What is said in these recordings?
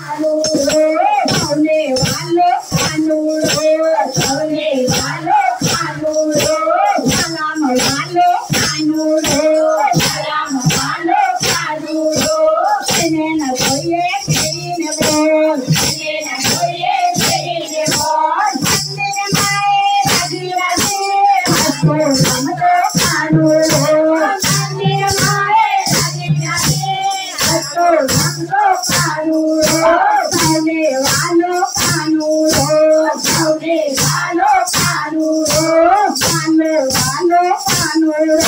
I know I know the world, I know. Yeah.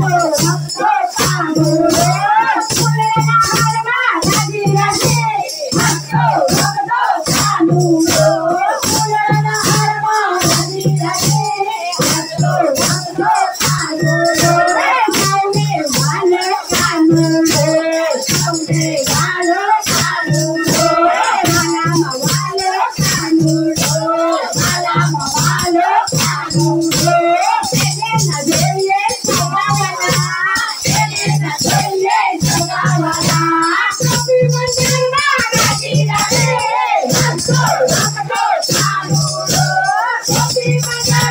Hello. Yeah.